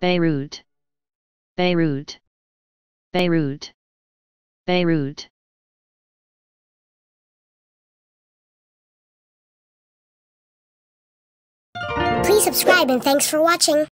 Beirut, Beirut, Beirut, Beirut. Please subscribe and thanks for watching.